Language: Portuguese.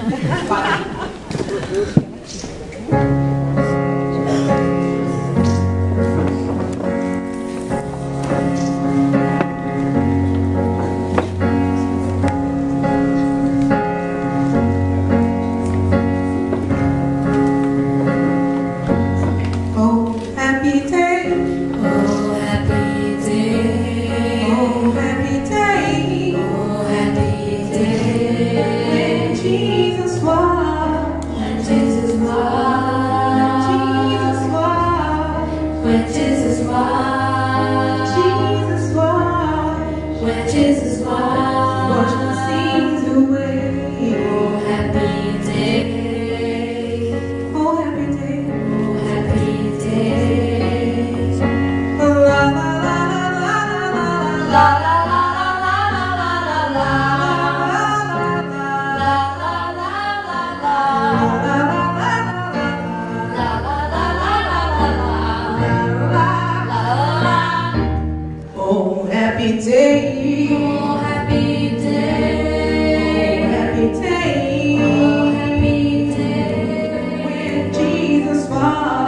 When Jesus 사